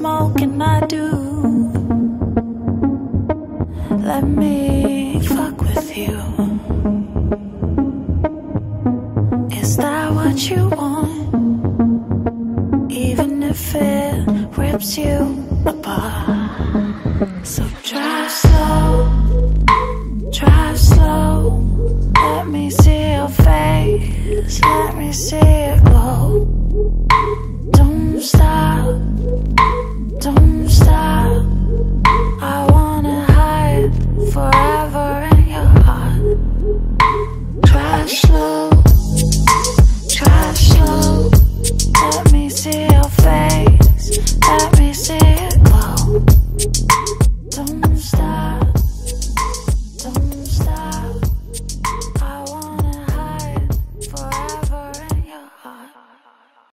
smoke and I do. Let me fuck what you want, even if it rips you apart. So drive slow, drive slow. Let me see your face, let me see it glow. Don't stop.